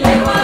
Lewa.